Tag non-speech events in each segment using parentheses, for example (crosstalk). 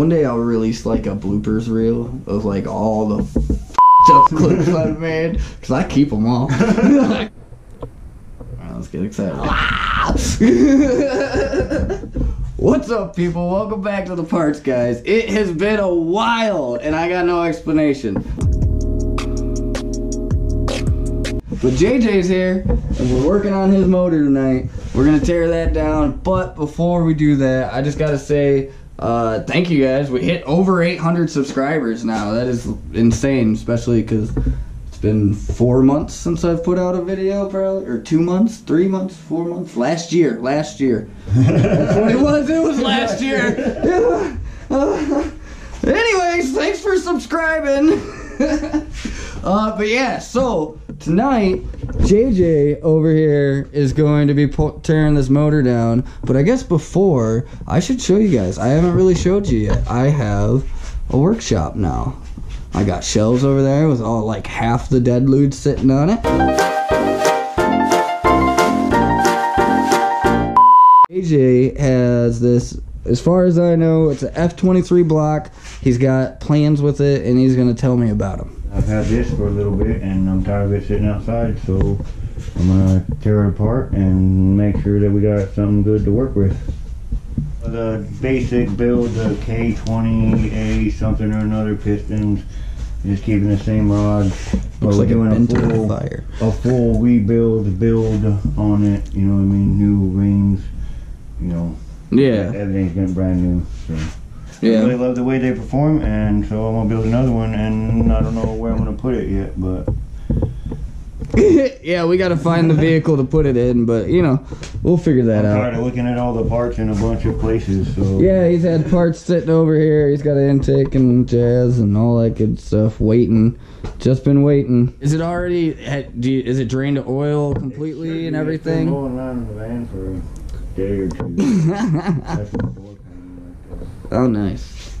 one day I'll release like a bloopers reel of like all the (laughs) up clips (laughs) I've made because I keep them all. (laughs) Alright, let's get excited. What's up, people? Welcome back to the parts, guys. It has been a while, and I got no explanation. But JJ's here, and we're working on his motor tonight. We're gonna tear that down, but before we do that, I just gotta say uh, thank you guys. We hit over 800 subscribers now. That is insane, especially because it's been four months since I've put out a video, probably, or two months, three months, four months. Last year, last year. That's what it (laughs) was. It was last year. Yeah. (laughs) Uh, anyways, thanks for subscribing. (laughs) uh, but yeah, so tonight JJ over here is going to be tearing this motor down. But I guess before I should show you guys. I haven't really showed you yet. I have a workshop now. I got shelves over there with all like half the dead lewd sitting on it. AJ has this, as far as I know, it's a F23 block. He's got plans with it, and he's gonna tell me about them. I've had this for a little bit and I'm tired of it sitting outside, so I'm gonna tear it apart and make sure that we got something good to work with. The basic build, the K20A something or another pistons, just keeping the same rod. But Looks we're like a doing bent full, fire. a full rebuild build on it, you know what I mean? New rings, you know, Yeah, everything's getting brand new, so. I yeah. really love the way they perform, and so I'm gonna build another one, and I don't know where I'm gonna put it yet, but (laughs) yeah, we gotta find the vehicle to put it in, but you know, we'll figure that I'm out. tired of looking at all the parts in a bunch of places. So Yeah, he's had parts sitting over here. He's got an intake and jazz and all that good stuff waiting. Just been waiting. Is it already? Do you, is it drained to oil completely and It's been everything? Going around in the van for a day or two. (laughs) That's what the work on like that. Oh, nice.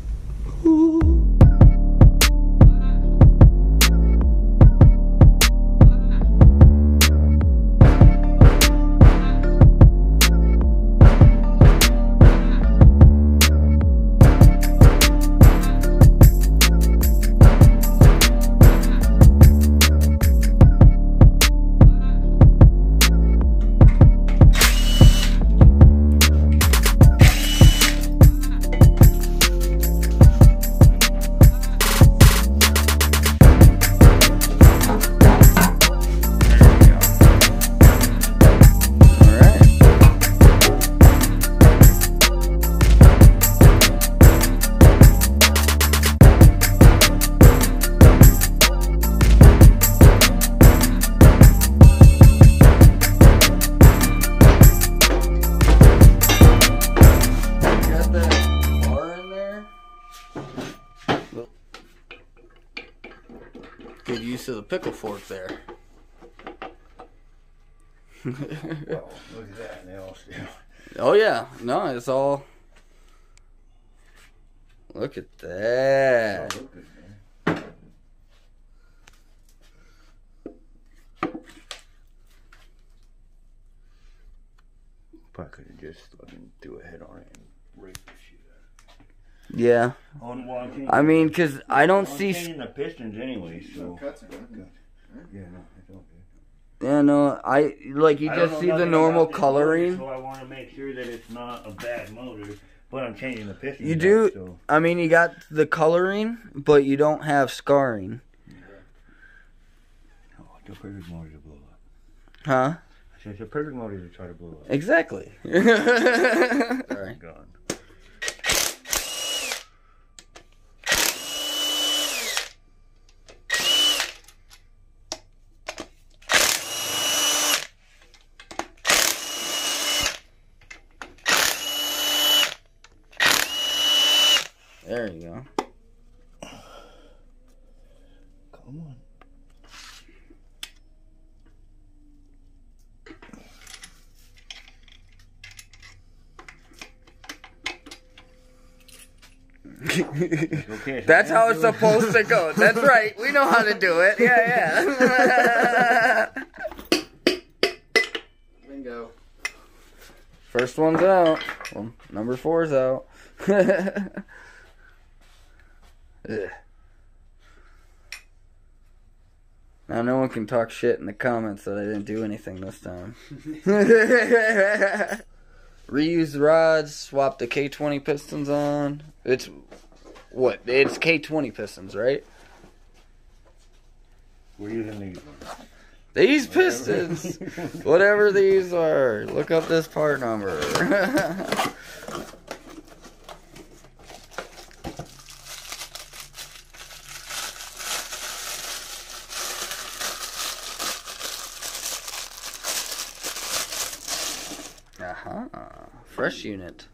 Good of the pickle fork there. Oh, look at that! Still. Oh yeah, no, it's all. Look at that. Oh, look. Probably could have just fucking threw a head on it and raked the shit. Yeah, On well, I'm I mean, cause I don't I'm see. the pistons anyway, so cuts in yeah, no, it's all good. Yeah, no, I like you I just see the normal about this motor, coloring. so I want to make sure that it's not a bad motor. But I'm changing the pistons. You out, do. so- I mean, you got the coloring, but you don't have scarring, Oh, it's a perfect motor to blow up. huh? I said it's a perfect motor to try to blow up. Exactly. (laughs) Sorry. Gone. There you go. Come on. Okay, That's how it's doing- supposed to go. That's right. We know how to do it. Yeah, yeah. (laughs) Bingo. First one's out. Well, number four's out. (laughs) Ugh. Now no one can talk shit in the comments that I didn't do anything this time. (laughs) Reuse the rods, swap the K20 pistons on. It's what? It's K20 pistons, right? We're using these. These pistons, whatever these are, look up this part number. (laughs) Fresh unit.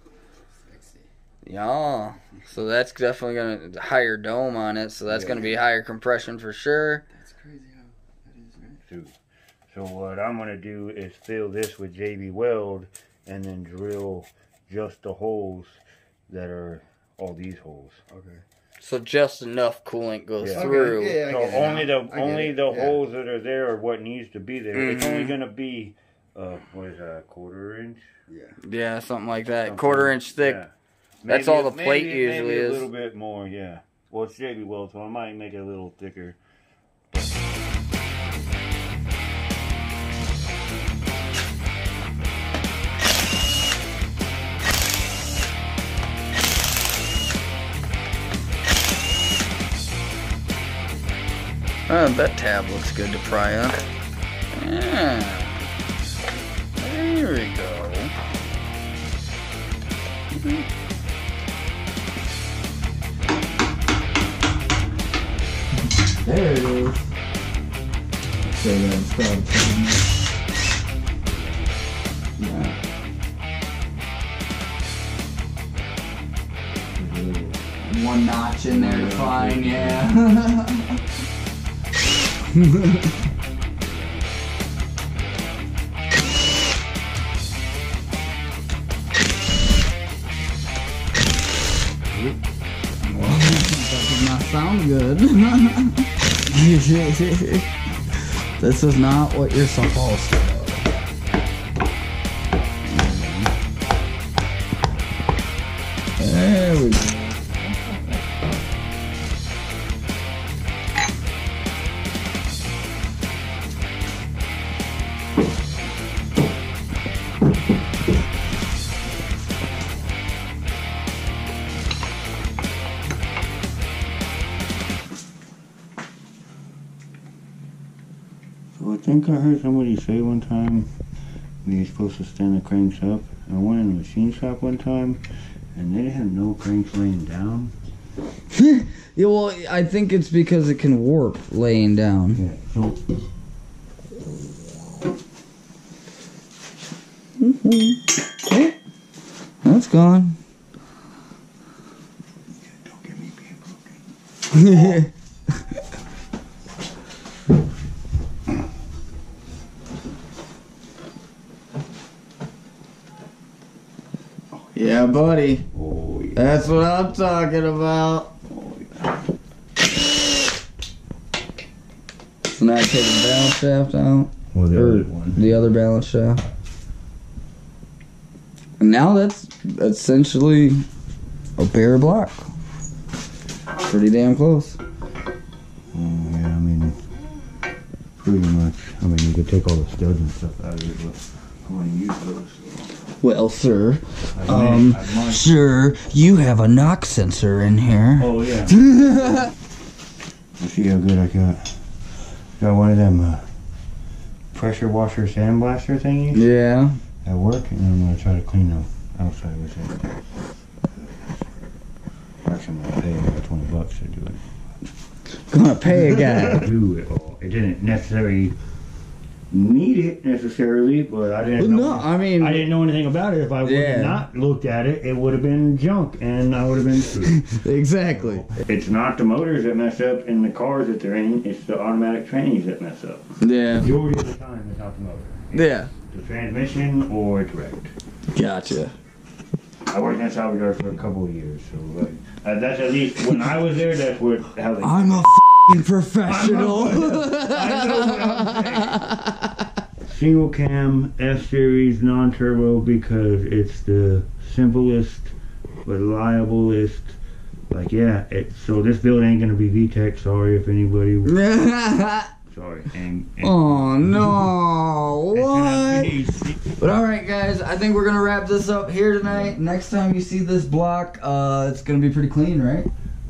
Yeah. So that's definitely gonna higher dome on it, so that's Yeah. gonna be higher compression for sure. That's crazy how that is, right? too. So what I'm gonna do is fill this with JB Weld and then drill just the holes that are all these holes. Okay. So just enough coolant goes Yeah. through. Okay, yeah, so get it only the I only the yeah. holes that are there are what needs to be there. It's only Mhm. gonna be uh what is that, a quarter inch? Yeah. Yeah, something like that. Something. Quarter inch thick. Yeah. That's Maybe- all the plate maybe- usually maybe is. A little bit more, yeah. Well, it's JB Weld, so I might make it a little thicker. Oh, that tab looks good to pry up. Yeah. There we go. There it is. Say that stop. Yeah. One notch in there to find, yeah. (laughs) good. (laughs) this is not what you're supposed to do. So I think I heard somebody say one time we were supposed to stand the cranks up. I went in the machine shop one time and they had no cranks laying down. (laughs) Yeah, well, I think it's because it can warp laying down. Yeah. So mm-hmm. That's gone. don't get me being broken. yeah, buddy. Oh yeah. That's what I'm talking about. So now I take the balance shaft out. Well the Or other one. the other balance shaft. And now that's essentially a bare block. Pretty damn close. Oh yeah, I mean pretty much. I mean you could take all the studs and stuff out of it, but I want to use those. Well, sir, um, sir, you have a knock sensor in here. Oh yeah. (laughs) Let's see how good I got. Got one of them uh, pressure washer sandblaster thingies yeah. at work, and I'm gonna try to clean them outside with it. Actually, I'm gonna pay about twenty bucks to do it. Gonna pay a guy. To do it all. It didn't necessarily need it necessarily, but I didn't. Well, know, no, I mean- I didn't know anything about it. If I would Yeah. not looked at it, it would have been junk, and I would have been (laughs) exactly. It's not the motors that mess up in the cars that they're in, it's the automatic trannies that mess up. Yeah. Majority of the time, it's not the motor. Yeah. The transmission or it's wrecked. Gotcha. I worked in Salvador for a couple of years, so uh, that's at least when I was there. That's what how they. I'm a fing professional. I know what I'm Single cam F series non turbo because it's the simplest, reliablest like, yeah, it, so this build ain't gonna be VTEC. Sorry if anybody. (laughs) Sorry. And, and oh no! What? But all right, guys, I think we're gonna wrap this up here tonight. Next time you see this block, uh, it's gonna be pretty clean, right?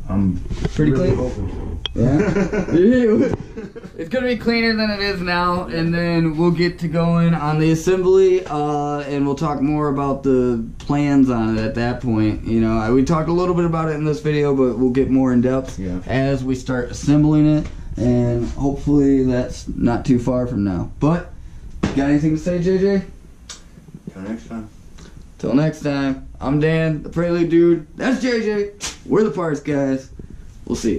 I'm Pretty really clean. hoping so. Yeah. (laughs) (laughs) it's gonna be cleaner than it is now, and then we'll get to going on the assembly, uh, and we'll talk more about the plans on it at that point. You know, I, we talked a little bit about it in this video, but we'll get more in depth Yeah. as we start assembling it, and hopefully that's not too far from now. But got anything to say, JJ? Till next time. Till next time, I'm Dan, the Prelude Dude. That's JJ. We're the Parts Guys. We'll see.